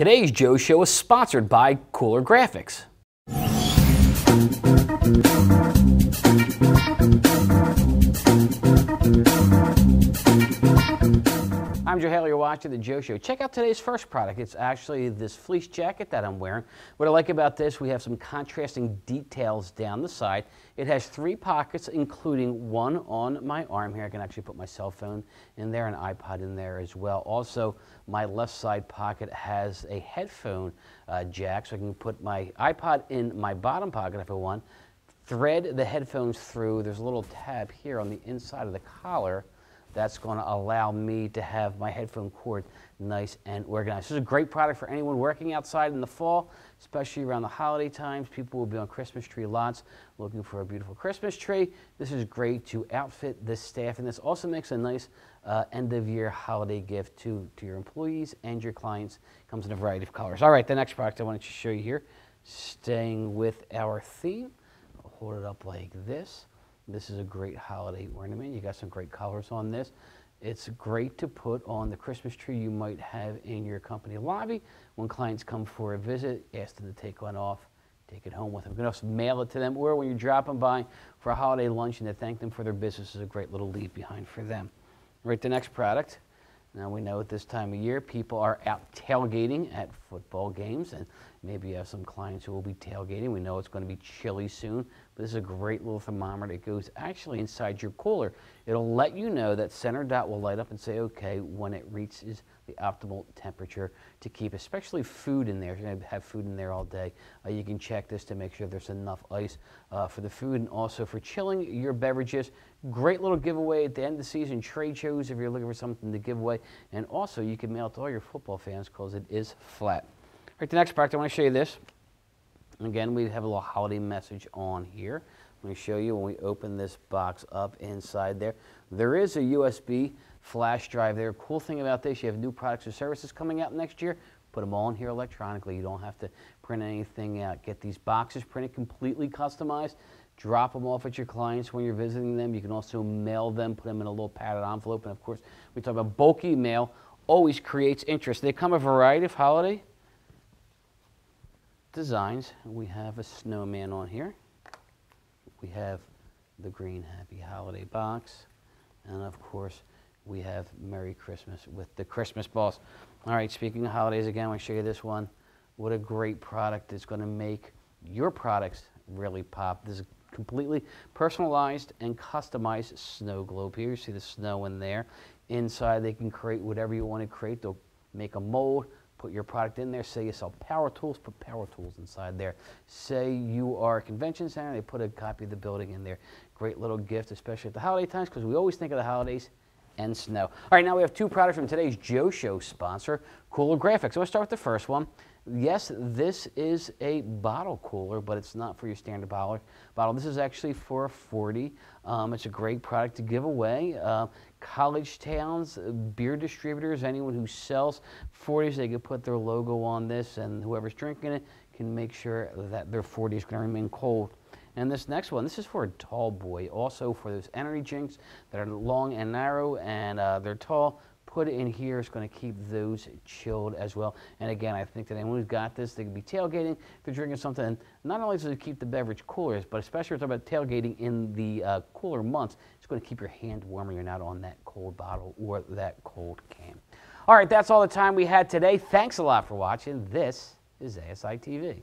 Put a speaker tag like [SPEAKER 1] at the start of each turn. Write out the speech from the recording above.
[SPEAKER 1] Today's Joe Show is sponsored by Cooler Graphics. I'm Joe Haley. You're watching The Joe Show. Check out today's first product. It's actually this fleece jacket that I'm wearing. What I like about this, we have some contrasting details down the side. It has three pockets, including one on my arm here. I can actually put my cell phone in there, an iPod in there as well. Also, my left side pocket has a headphone uh, jack, so I can put my iPod in my bottom pocket if I want, thread the headphones through. There's a little tab here on the inside of the collar that's going to allow me to have my headphone cord nice and organized. This is a great product for anyone working outside in the fall, especially around the holiday times. People will be on Christmas tree lots looking for a beautiful Christmas tree. This is great to outfit this staff, and this also makes a nice uh, end of year holiday gift to, to your employees and your clients. Comes in a variety of colors. All right, the next product I wanted to show you here, staying with our theme. I'll hold it up like this. This is a great holiday ornament. You got some great colors on this. It's great to put on the Christmas tree you might have in your company lobby. When clients come for a visit, ask them to take one off, take it home with them. You can also mail it to them, or when you're dropping by for a holiday luncheon to thank them for their business is a great little leave behind for them. Right, the next product. Now we know at this time of year people are out tailgating at football games, and maybe you have some clients who will be tailgating. We know it's going to be chilly soon. But this is a great little thermometer that goes actually inside your cooler. It'll let you know that center dot will light up and say, okay, when it reaches the optimal temperature to keep, especially food in there. You're going to have food in there all day, uh, you can check this to make sure there's enough ice uh, for the food and also for chilling your beverages. Great little giveaway at the end of the season, trade shows if you're looking for something to give away. And also, you can mail it to all your football fans because it is flat. Right, the next product, I want to show you this. Again, we have a little holiday message on here. Let me show you when we open this box up inside there. There is a USB flash drive there. Cool thing about this, you have new products or services coming out next year. Put them all in here electronically. You don't have to print anything out. Get these boxes printed completely customized. Drop them off at your clients when you're visiting them. You can also mail them, put them in a little padded envelope. And of course, we talk about bulky mail always creates interest. They come a variety of holiday designs. We have a snowman on here. We have the green happy holiday box. And of course, we have Merry Christmas with the Christmas balls. All right, speaking of holidays again, I want to show you this one. What a great product. It's going to make your products really pop. This is completely personalized and customized snow globe here. You see the snow in there. Inside, they can create whatever you want to create. They'll make a mold, put your product in there. Say you sell power tools, put power tools inside there. Say you are a convention center, they put a copy of the building in there. Great little gift, especially at the holiday times, because we always think of the holidays and snow. All right, now we have two products from today's Joe Show sponsor, Cooler Graphics. So let's start with the first one. Yes, this is a bottle cooler, but it's not for your standard bottle. bottle. This is actually for a 40. Um, it's a great product to give away. Uh, college towns, beer distributors, anyone who sells 40s, they can put their logo on this, and whoever's drinking it can make sure that their 40 is going to remain cold. And this next one, this is for a tall boy, also for those energy drinks that are long and narrow and uh, they're tall. Put it in here, it's going to keep those chilled as well. And again, I think that anyone who's got this, they can be tailgating, they're drinking something. Not only does it keep the beverage cooler, but especially if we're talking about tailgating in the uh, cooler months, it's going to keep your hand warmer. You're not on that cold bottle or that cold can. All right, that's all the time we had today. Thanks a lot for watching. This is ASI TV.